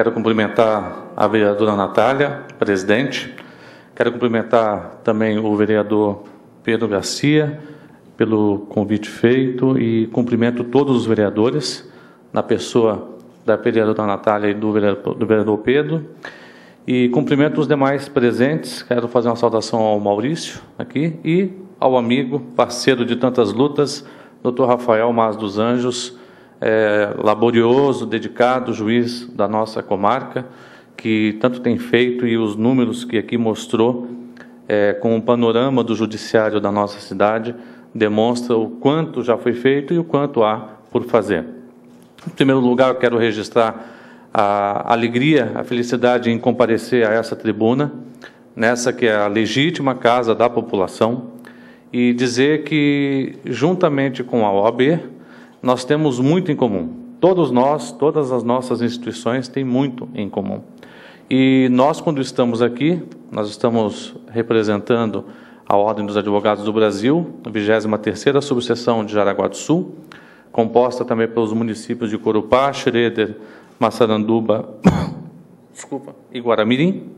Quero cumprimentar a vereadora Natália, presidente. Quero cumprimentar também o vereador Pedro Garcia pelo convite feito e cumprimento todos os vereadores, na pessoa da vereadora Natália e do vereador, do vereador Pedro. E cumprimento os demais presentes. Quero fazer uma saudação ao Maurício aqui e ao amigo, parceiro de tantas lutas, Dr. Rafael Mas dos Anjos, é, laborioso, dedicado, juiz da nossa comarca, que tanto tem feito e os números que aqui mostrou é, com o panorama do judiciário da nossa cidade demonstra o quanto já foi feito e o quanto há por fazer. Em primeiro lugar, eu quero registrar a alegria, a felicidade em comparecer a essa tribuna, nessa que é a legítima casa da população, e dizer que, juntamente com a OAB, nós temos muito em comum. Todos nós, todas as nossas instituições têm muito em comum. E nós, quando estamos aqui, nós estamos representando a Ordem dos Advogados do Brasil, a 23ª subseção de Jaraguá do Sul, composta também pelos municípios de Corupá, Schroeder, Massaranduba desculpa, e Guaramirim.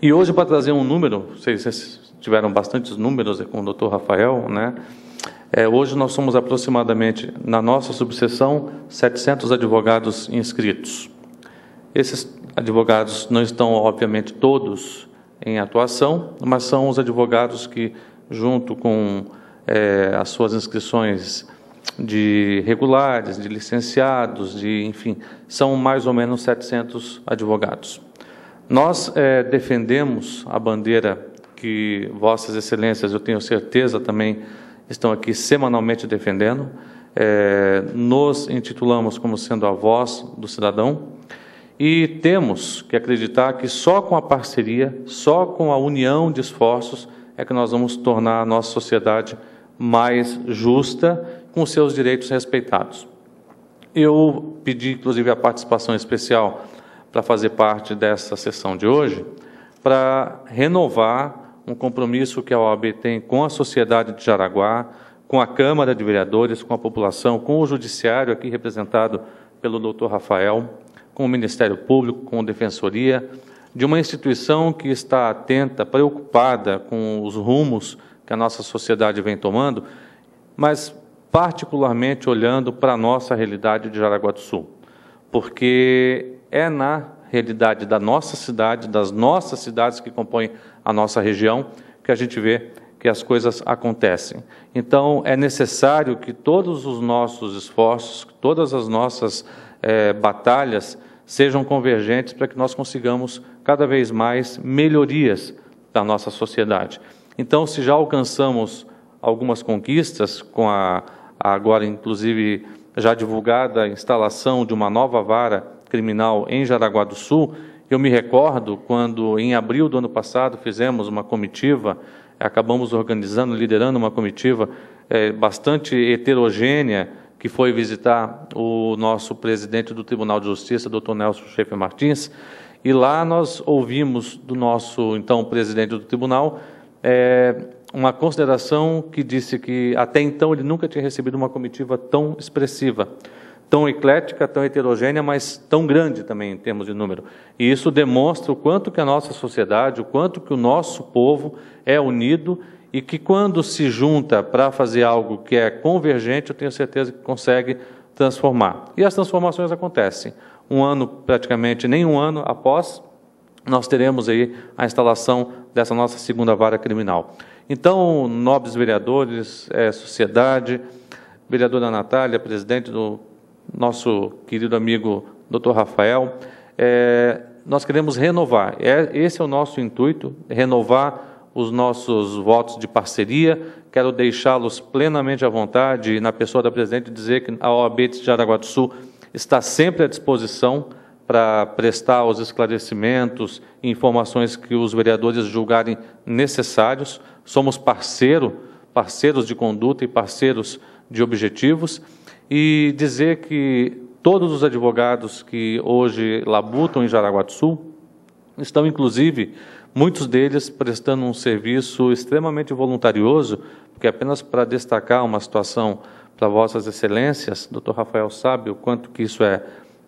E hoje, para trazer um número, vocês tiveram bastantes números com o doutor Rafael, né? É, hoje nós somos aproximadamente, na nossa subseção, 700 advogados inscritos. Esses advogados não estão, obviamente, todos em atuação, mas são os advogados que, junto com é, as suas inscrições de regulares, de licenciados, de enfim, são mais ou menos 700 advogados. Nós é, defendemos a bandeira que Vossas Excelências, eu tenho certeza também, estão aqui semanalmente defendendo. É, nos intitulamos como sendo a voz do cidadão e temos que acreditar que só com a parceria, só com a união de esforços é que nós vamos tornar a nossa sociedade mais justa, com seus direitos respeitados. Eu pedi, inclusive, a participação especial para fazer parte dessa sessão de hoje, para renovar um compromisso que a OAB tem com a sociedade de Jaraguá, com a Câmara de Vereadores, com a população, com o Judiciário, aqui representado pelo doutor Rafael, com o Ministério Público, com a Defensoria, de uma instituição que está atenta, preocupada com os rumos que a nossa sociedade vem tomando, mas particularmente olhando para a nossa realidade de Jaraguá do Sul, porque é na realidade da nossa cidade, das nossas cidades que compõem a nossa região, que a gente vê que as coisas acontecem. Então, é necessário que todos os nossos esforços, todas as nossas é, batalhas sejam convergentes para que nós consigamos cada vez mais melhorias da nossa sociedade. Então, se já alcançamos algumas conquistas com a, a agora inclusive já divulgada a instalação de uma nova vara criminal em Jaraguá do Sul, eu me recordo quando em abril do ano passado fizemos uma comitiva, acabamos organizando, liderando uma comitiva é, bastante heterogênea que foi visitar o nosso presidente do Tribunal de Justiça, doutor Nelson Schaefer Martins, e lá nós ouvimos do nosso, então, presidente do tribunal, é, uma consideração que disse que até então ele nunca tinha recebido uma comitiva tão expressiva, tão eclética, tão heterogênea, mas tão grande também em termos de número. E isso demonstra o quanto que a nossa sociedade, o quanto que o nosso povo é unido e que quando se junta para fazer algo que é convergente, eu tenho certeza que consegue transformar. E as transformações acontecem. Um ano, praticamente nem um ano após, nós teremos aí a instalação dessa nossa segunda vara criminal. Então, nobres vereadores, é, sociedade, vereadora Natália, presidente do nosso querido amigo Dr. Rafael, é, nós queremos renovar. É, esse é o nosso intuito, renovar os nossos votos de parceria. Quero deixá-los plenamente à vontade, na pessoa da presidente, dizer que a OAB de Jaraguá do Sul está sempre à disposição para prestar os esclarecimentos e informações que os vereadores julgarem necessários. Somos parceiro, parceiros de conduta e parceiros de objetivos. E dizer que todos os advogados que hoje labutam em Jaraguá do Sul estão, inclusive, muitos deles prestando um serviço extremamente voluntarioso, porque apenas para destacar uma situação para vossas excelências, doutor Rafael sabe o quanto que isso é,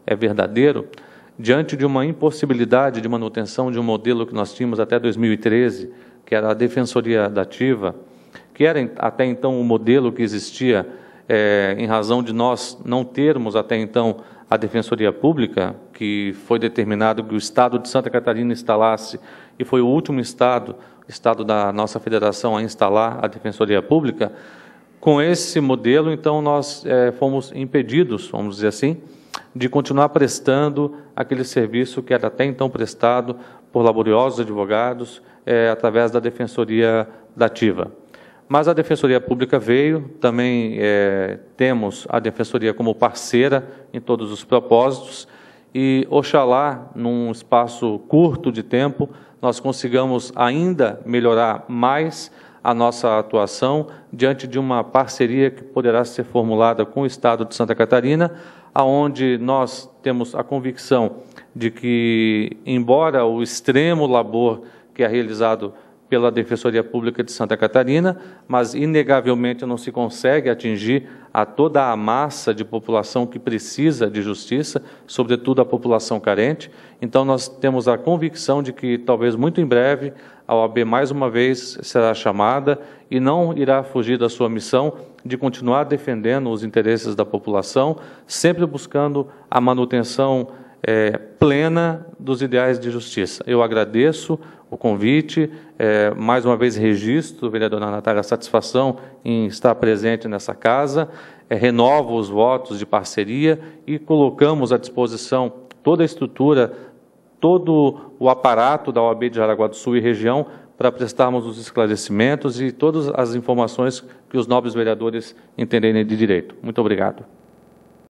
é verdadeiro, diante de uma impossibilidade de manutenção de um modelo que nós tínhamos até 2013, que era a Defensoria Dativa, que era até então o modelo que existia é, em razão de nós não termos até então a Defensoria Pública, que foi determinado que o Estado de Santa Catarina instalasse, e foi o último Estado, Estado da nossa federação, a instalar a Defensoria Pública, com esse modelo, então, nós é, fomos impedidos, vamos dizer assim, de continuar prestando aquele serviço que era até então prestado por laboriosos advogados é, através da Defensoria Dativa. Mas a Defensoria Pública veio, também é, temos a Defensoria como parceira em todos os propósitos, e oxalá, num espaço curto de tempo, nós consigamos ainda melhorar mais a nossa atuação diante de uma parceria que poderá ser formulada com o Estado de Santa Catarina, aonde nós temos a convicção de que, embora o extremo labor que é realizado pela Defensoria Pública de Santa Catarina, mas inegavelmente não se consegue atingir a toda a massa de população que precisa de justiça, sobretudo a população carente. Então nós temos a convicção de que talvez muito em breve a OAB mais uma vez será chamada e não irá fugir da sua missão de continuar defendendo os interesses da população, sempre buscando a manutenção é, plena dos ideais de justiça. Eu agradeço o convite, é, mais uma vez registro, vereadora Natália, a satisfação em estar presente nessa casa, é, renovo os votos de parceria e colocamos à disposição toda a estrutura, todo o aparato da OAB de Jaraguá do Sul e região para prestarmos os esclarecimentos e todas as informações que os nobres vereadores entenderem de direito. Muito obrigado.